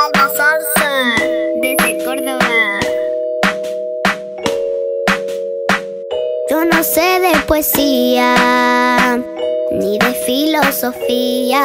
Alba Sorza, desde Córdoba. Yo no sé de poesía ni de filosofía.